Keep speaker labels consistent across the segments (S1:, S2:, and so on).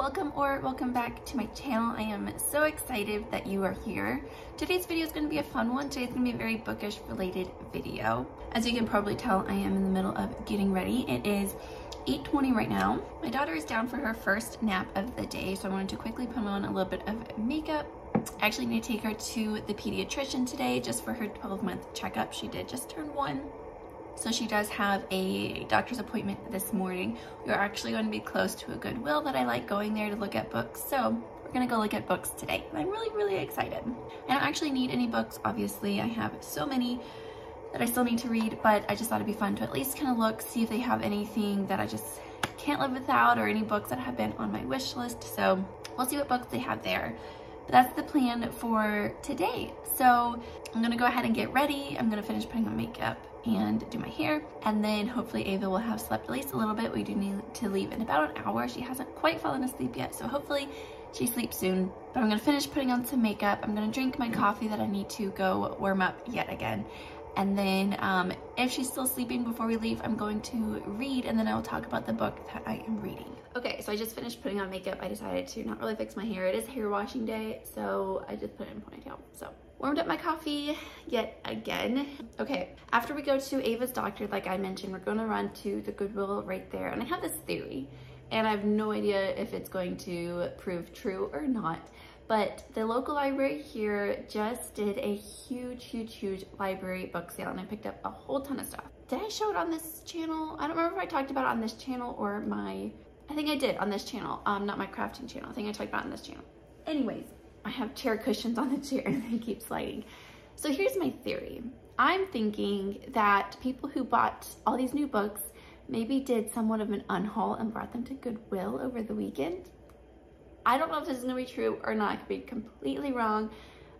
S1: welcome or welcome back to my channel. I am so excited that you are here. Today's video is going to be a fun one. Today's going to be a very bookish related video. As you can probably tell, I am in the middle of getting ready. It is 8.20 right now. My daughter is down for her first nap of the day, so I wanted to quickly put on a little bit of makeup. I actually need to take her to the pediatrician today just for her 12 month checkup. She did just turn one. So she does have a doctor's appointment this morning. We are actually going to be close to a Goodwill that I like going there to look at books. So we're gonna go look at books today. I'm really, really excited. I don't actually need any books, obviously. I have so many that I still need to read, but I just thought it'd be fun to at least kind of look, see if they have anything that I just can't live without or any books that have been on my wish list. So we'll see what books they have there. That's the plan for today. So I'm gonna go ahead and get ready. I'm gonna finish putting on makeup and do my hair. And then hopefully Ava will have slept at least a little bit. We do need to leave in about an hour. She hasn't quite fallen asleep yet. So hopefully she sleeps soon. But I'm gonna finish putting on some makeup. I'm gonna drink my coffee that I need to go warm up yet again. And then um, if she's still sleeping before we leave, I'm going to read and then I will talk about the book that I am reading. Okay, so I just finished putting on makeup. I decided to not really fix my hair. It is hair washing day, so I just put it in ponytail. So warmed up my coffee yet again. Okay, after we go to Ava's doctor, like I mentioned, we're gonna run to the Goodwill right there. And I have this theory, and I have no idea if it's going to prove true or not, but the local library here just did a huge, huge, huge library book sale, and I picked up a whole ton of stuff. Did I show it on this channel? I don't remember if I talked about it on this channel or my, I think I did on this channel, um, not my crafting channel. I think I talked about it on this channel. Anyways, I have chair cushions on the chair and they keep sliding. So here's my theory. I'm thinking that people who bought all these new books maybe did somewhat of an unhaul and brought them to Goodwill over the weekend. I don't know if this is gonna be true or not. I could be completely wrong.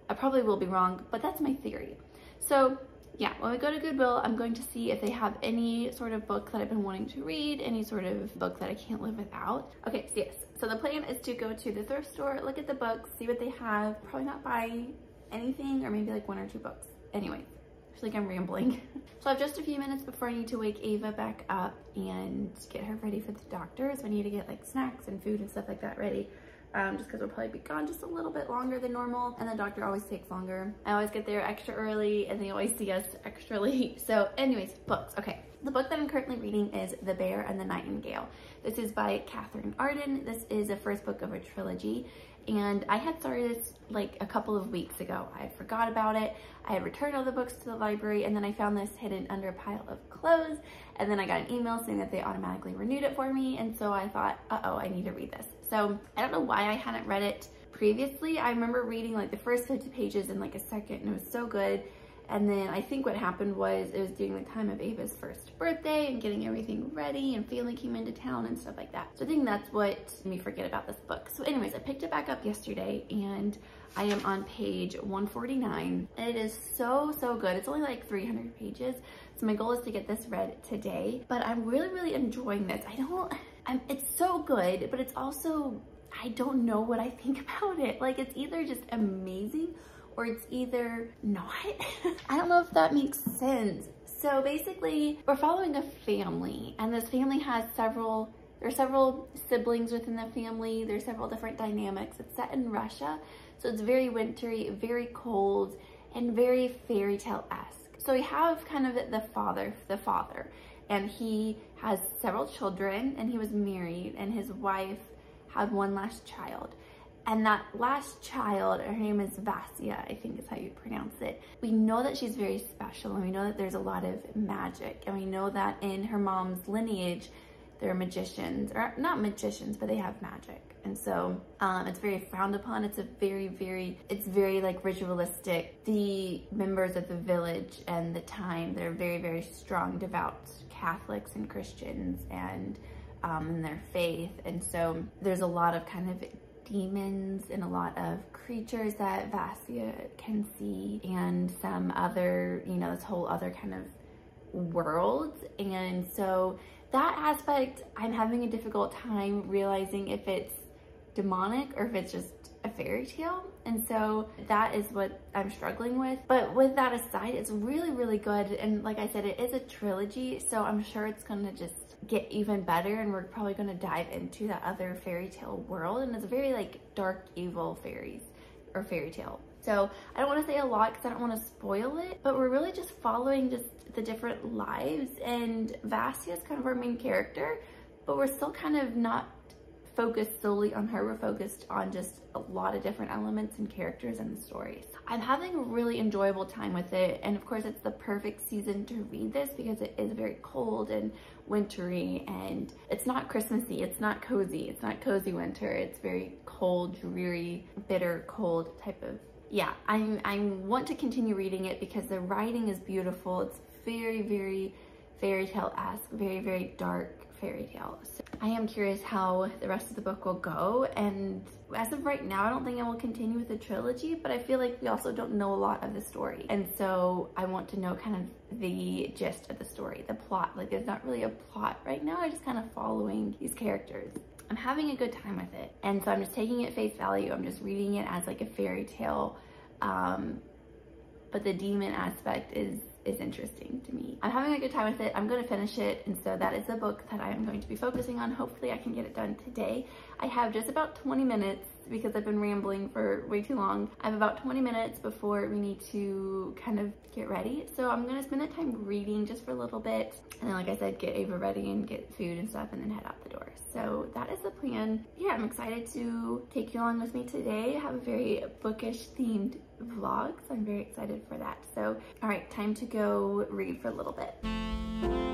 S1: I probably will be wrong, but that's my theory. So yeah, when we go to Goodwill, I'm going to see if they have any sort of book that I've been wanting to read, any sort of book that I can't live without. Okay, so yes, so the plan is to go to the thrift store, look at the books, see what they have, probably not buy anything or maybe like one or two books. Anyway, I feel like I'm rambling. so I have just a few minutes before I need to wake Ava back up and get her ready for the doctor. So I need to get like snacks and food and stuff like that ready um, just because we'll probably be gone just a little bit longer than normal. And the doctor always takes longer. I always get there extra early and they always see us extra late. So anyways, books. Okay. The book that I'm currently reading is The Bear and the Nightingale. This is by Katherine Arden. This is the first book of a trilogy. And I had started this like a couple of weeks ago. I forgot about it. I had returned all the books to the library and then I found this hidden under a pile of clothes. And then I got an email saying that they automatically renewed it for me. And so I thought, uh-oh, I need to read this. So I don't know why I hadn't read it previously. I remember reading like the first 50 pages in like a second and it was so good. And then I think what happened was it was during the time of Ava's first birthday and getting everything ready and family came into town and stuff like that. So I think that's what made me forget about this book. So anyways, I picked it back up yesterday and I am on page 149 and it is so, so good. It's only like 300 pages. So my goal is to get this read today, but I'm really, really enjoying this. I don't, It's so good, but it's also, I don't know what I think about it. Like it's either just amazing or it's either not. I don't know if that makes sense. So basically, we're following a family and this family has several there's several siblings within the family. There's several different dynamics. It's set in Russia, so it's very wintry, very cold, and very fairy tale-esque. So we have kind of the father, the father, and he has several children and he was married and his wife had one last child. And that last child, her name is Vasya, I think is how you pronounce it. We know that she's very special and we know that there's a lot of magic and we know that in her mom's lineage, they're magicians, or not magicians, but they have magic. And so um, it's very frowned upon. It's a very, very, it's very like ritualistic. The members of the village and the time, they're very, very strong, devout Catholics and Christians and um, their faith. And so there's a lot of kind of demons and a lot of creatures that Vasya can see and some other, you know, this whole other kind of world. And so that aspect, I'm having a difficult time realizing if it's demonic or if it's just a fairy tale. And so that is what I'm struggling with. But with that aside, it's really, really good. And like I said, it is a trilogy. So I'm sure it's going to just get even better. And we're probably going to dive into that other fairy tale world. And it's a very like dark, evil fairies or fairy tale. So I don't want to say a lot because I don't want to spoil it, but we're really just following just the different lives and Vasya is kind of our main character, but we're still kind of not focused solely on her. We're focused on just a lot of different elements and characters in the stories. I'm having a really enjoyable time with it. And of course it's the perfect season to read this because it is very cold and wintry and it's not Christmassy. It's not cozy. It's not cozy winter. It's very cold, dreary, bitter, cold type of yeah, I, I want to continue reading it because the writing is beautiful. It's very, very fairy tale-esque, very, very dark fairy tale. So I am curious how the rest of the book will go. And as of right now, I don't think I will continue with the trilogy, but I feel like we also don't know a lot of the story. And so I want to know kind of the gist of the story, the plot. Like there's not really a plot right now. I'm just kind of following these characters. I'm having a good time with it. And so I'm just taking it face value. I'm just reading it as like a fairy tale. Um, but the demon aspect is is interesting to me. I'm having a good time with it. I'm going to finish it. And so that is the book that I am going to be focusing on. Hopefully I can get it done today. I have just about 20 minutes because I've been rambling for way too long. I have about 20 minutes before we need to kind of get ready. So I'm going to spend the time reading just for a little bit. And then, like I said, get Ava ready and get food and stuff and then head out the door. So that is the plan. Yeah, I'm excited to take you along with me today. I have a very bookish themed vlog, so I'm very excited for that. So, all right, time to go read for a little bit.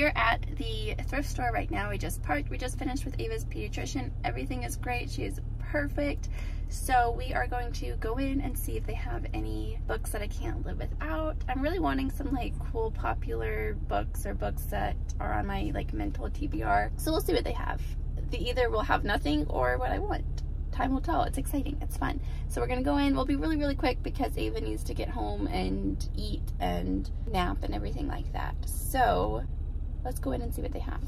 S1: We are at the thrift store right now. We just parked. We just finished with Ava's pediatrician. Everything is great. She is perfect. So we are going to go in and see if they have any books that I can't live without. I'm really wanting some like cool popular books or books that are on my like mental TBR. So we'll see what they have. They either will have nothing or what I want time will tell. It's exciting. It's fun. So we're going to go in. We'll be really, really quick because Ava needs to get home and eat and nap and everything like that. So Let's go in and see what they have.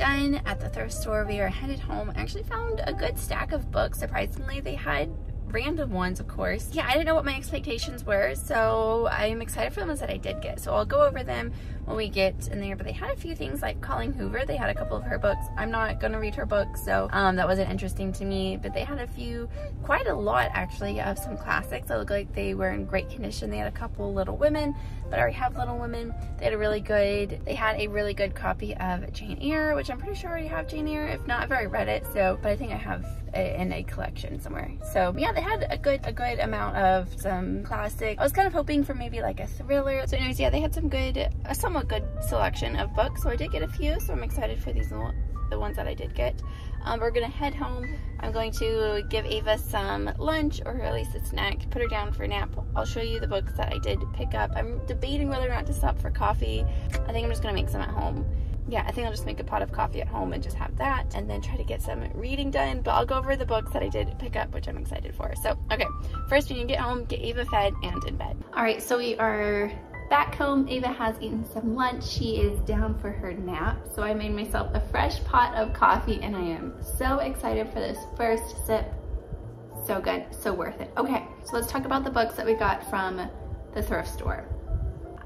S1: At the thrift store. We are headed home. I actually found a good stack of books. Surprisingly, they had random ones, of course. Yeah, I didn't know what my expectations were, so I'm excited for the ones that I did get. So I'll go over them when we get in there, but they had a few things like Colleen Hoover. They had a couple of her books. I'm not gonna read her books, so um, that wasn't interesting to me, but they had a few, quite a lot actually, of some classics that looked like they were in great condition. They had a couple Little Women, but I already have Little Women. They had a really good, they had a really good copy of Jane Eyre, which I'm pretty sure I already have Jane Eyre. If not, I've already read it, so, but I think I have a, in a collection somewhere. So yeah, they had a good, a good amount of some classic. I was kind of hoping for maybe like a thriller. So anyways, yeah, they had some good, a somewhat good selection of books. So I did get a few, so I'm excited for these, the ones that I did get. Um, we're gonna head home. I'm going to give Ava some lunch or at least a snack, put her down for a nap. I'll show you the books that I did pick up. I'm debating whether or not to stop for coffee. I think I'm just gonna make some at home yeah, I think I'll just make a pot of coffee at home and just have that and then try to get some reading done. But I'll go over the books that I did pick up, which I'm excited for. So, okay, first we need to get home, get Ava fed and in bed. All right, so we are back home. Ava has eaten some lunch. She is down for her nap. So I made myself a fresh pot of coffee and I am so excited for this first sip. So good, so worth it. Okay, so let's talk about the books that we got from the thrift store.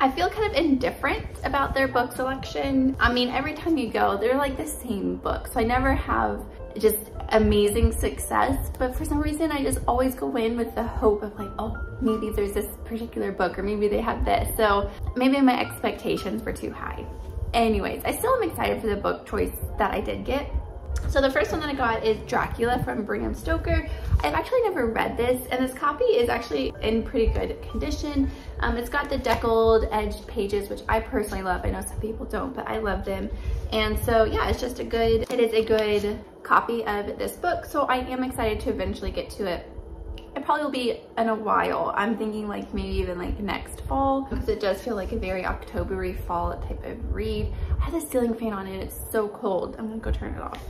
S1: I feel kind of indifferent about their book selection. I mean, every time you go, they're like the same book. So I never have just amazing success, but for some reason I just always go in with the hope of like, oh, maybe there's this particular book or maybe they have this. So maybe my expectations were too high. Anyways, I still am excited for the book choice that I did get. So the first one that I got is Dracula from Bram Stoker. I've actually never read this and this copy is actually in pretty good condition. Um, it's got the deckled edged pages, which I personally love. I know some people don't, but I love them. And so yeah, it's just a good, it is a good copy of this book. So I am excited to eventually get to it it probably will be in a while. I'm thinking like maybe even like next fall because it does feel like a very Octobery fall type of read. I have the ceiling fan on and it's so cold. I'm gonna go turn it off.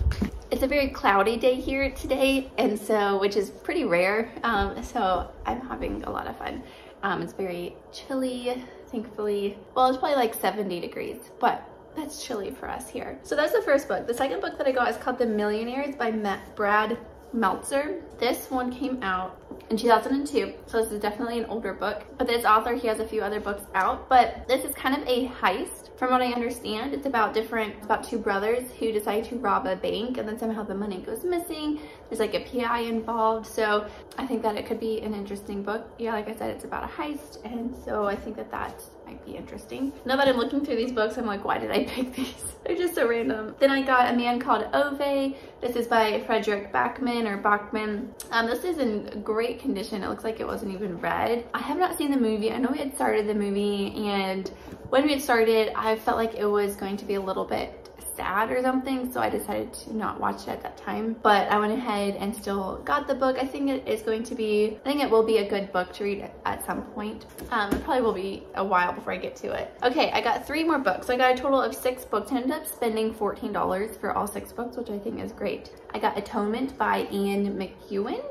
S1: It's a very cloudy day here today and so, which is pretty rare. Um, so I'm having a lot of fun. Um, it's very chilly, thankfully. Well, it's probably like 70 degrees, but that's chilly for us here. So that's the first book. The second book that I got is called The Millionaires by Brad Meltzer. This one came out in 2002, so this is definitely an older book. But this author, he has a few other books out, but this is kind of a heist. From what I understand, it's about different, about two brothers who decide to rob a bank and then somehow the money goes missing. There's like a PI involved, so I think that it could be an interesting book. Yeah, like I said, it's about a heist, and so I think that that might be interesting. Now that I'm looking through these books, I'm like, why did I pick these? They're just so random. Then I got A Man Called Ove. This is by Fredrik Backman or Bachman. Um, this is in great condition. It looks like it wasn't even read. I have not seen the movie. I know we had started the movie and when we had started, I felt like it was going to be a little bit sad or something so I decided to not watch it at that time. But I went ahead and still got the book. I think it is going to be I think it will be a good book to read at some point. Um, it probably will be a while before I get to it. Okay I got three more books. So I got a total of six books. I ended up spending $14 for all six books which I think is great. I got Atonement by Ian McEwan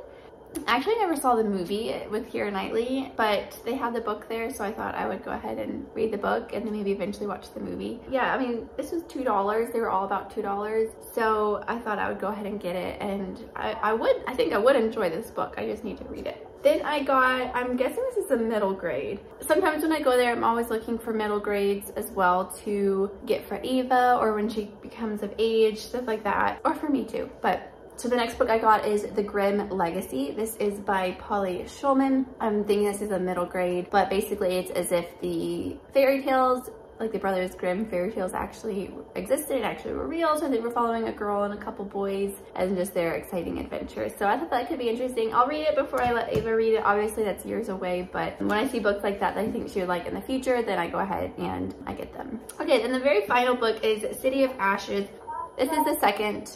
S1: Actually, never saw the movie with Keira Knightley, but they had the book there, so I thought I would go ahead and read the book and then maybe eventually watch the movie. Yeah, I mean, this was $2. They were all about $2. So I thought I would go ahead and get it, and I, I would, I think I would enjoy this book. I just need to read it. Then I got, I'm guessing this is a middle grade. Sometimes when I go there, I'm always looking for middle grades as well to get for Ava or when she becomes of age, stuff like that, or for me too. But so the next book I got is The Grimm Legacy. This is by Polly Shulman. I'm thinking this is a middle grade, but basically it's as if the fairy tales like the Brothers Grimm fairy tales actually existed, actually were real. So they were following a girl and a couple boys and just their exciting adventures. So I thought that could be interesting. I'll read it before I let Ava read it. Obviously that's years away, but when I see books like that that I think she would like in the future, then I go ahead and I get them. Okay, then the very final book is City of Ashes. This is the second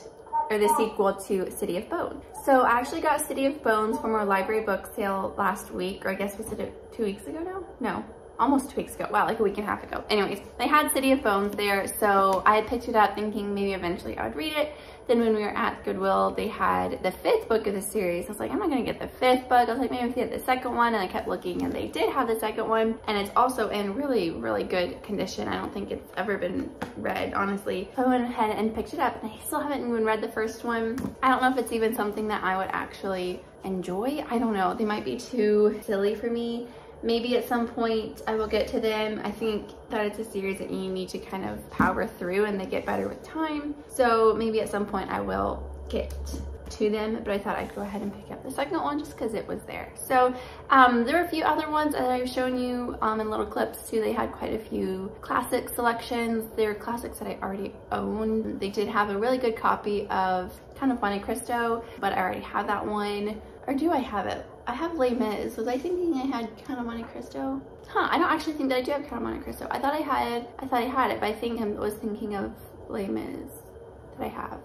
S1: or the sequel to City of Bones. So I actually got City of Bones from our library book sale last week, or I guess was it two weeks ago now? No, almost two weeks ago. Wow, like a week and a half ago. Anyways, they had City of Bones there. So I picked it up thinking maybe eventually I would read it. Then when we were at Goodwill, they had the fifth book of the series. I was like, I'm not gonna get the fifth book. I was like, maybe if they had the second one. And I kept looking and they did have the second one. And it's also in really, really good condition. I don't think it's ever been read, honestly. So I went ahead and picked it up and I still haven't even read the first one. I don't know if it's even something that I would actually enjoy. I don't know. They might be too silly for me maybe at some point I will get to them. I think that it's a series that you need to kind of power through and they get better with time. So maybe at some point I will get to them, but I thought I'd go ahead and pick up the second one just because it was there. So um, there were a few other ones that I've shown you um, in little clips too. They had quite a few classic selections. They're classics that I already own. They did have a really good copy of Count of Monte Cristo, but I already have that one. Or do I have it? I have Les Mis. Was I thinking I had Count of Monte Cristo? Huh, I don't actually think that I do have Count of Monte Cristo. I thought I had, I thought I had it, but I think I was thinking of Les Mis that I have.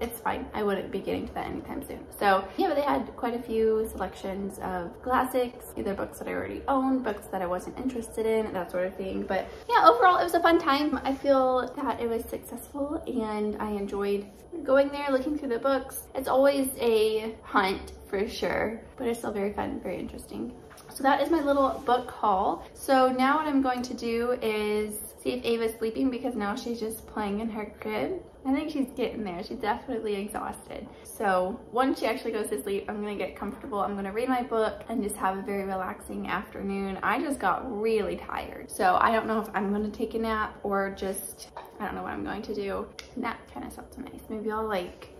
S1: It's fine. I wouldn't be getting to that anytime soon. So yeah, but they had quite a few selections of classics, either books that I already owned, books that I wasn't interested in, that sort of thing. But yeah, overall it was a fun time. I feel that it was successful and I enjoyed going there, looking through the books. It's always a hunt for sure, but it's still very fun, very interesting. So that is my little book haul. So now what I'm going to do is see if Ava's sleeping because now she's just playing in her crib. I think she's getting there. She's definitely exhausted. So once she actually goes to sleep, I'm gonna get comfortable. I'm gonna read my book and just have a very relaxing afternoon. I just got really tired. So I don't know if I'm gonna take a nap or just, I don't know what I'm going to do. Nap kind of sounds nice. Maybe I'll like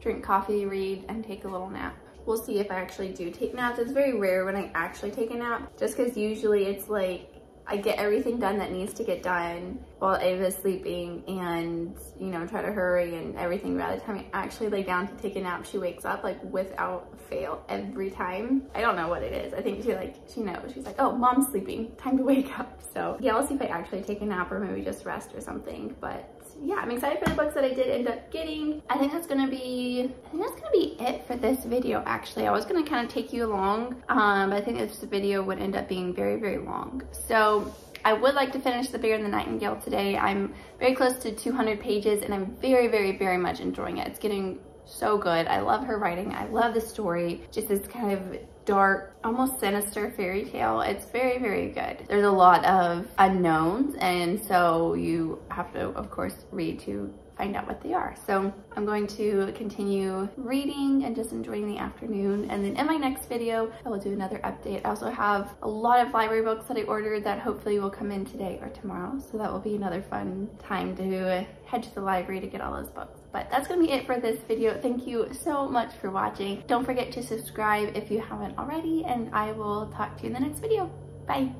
S1: drink coffee, read, and take a little nap. We'll see if I actually do take naps. It's very rare when I actually take a nap, just because usually it's like I get everything done that needs to get done while Ava's sleeping and, you know, try to hurry and everything. By the time I actually lay down to take a nap, she wakes up like without fail every time. I don't know what it is. I think she like, she knows. She's like, oh, mom's sleeping. Time to wake up. So yeah, I'll see if I actually take a nap or maybe just rest or something. But yeah, I'm excited for the books that I did end up getting. I think that's gonna be, I think that's gonna be it for this video actually. I was gonna kind of take you along, um, but I think this video would end up being very, very long. So I would like to finish The Bear and the Nightingale today. I'm very close to 200 pages and I'm very, very, very much enjoying it. It's getting so good. I love her writing. I love the story. Just this kind of dark, almost sinister fairy tale. It's very, very good. There's a lot of unknowns and so you have to, of course, read to find out what they are. So I'm going to continue reading and just enjoying the afternoon. And then in my next video, I will do another update. I also have a lot of library books that I ordered that hopefully will come in today or tomorrow. So that will be another fun time to head to the library to get all those books. But that's gonna be it for this video. Thank you so much for watching. Don't forget to subscribe if you haven't already, and I will talk to you in the next video. Bye.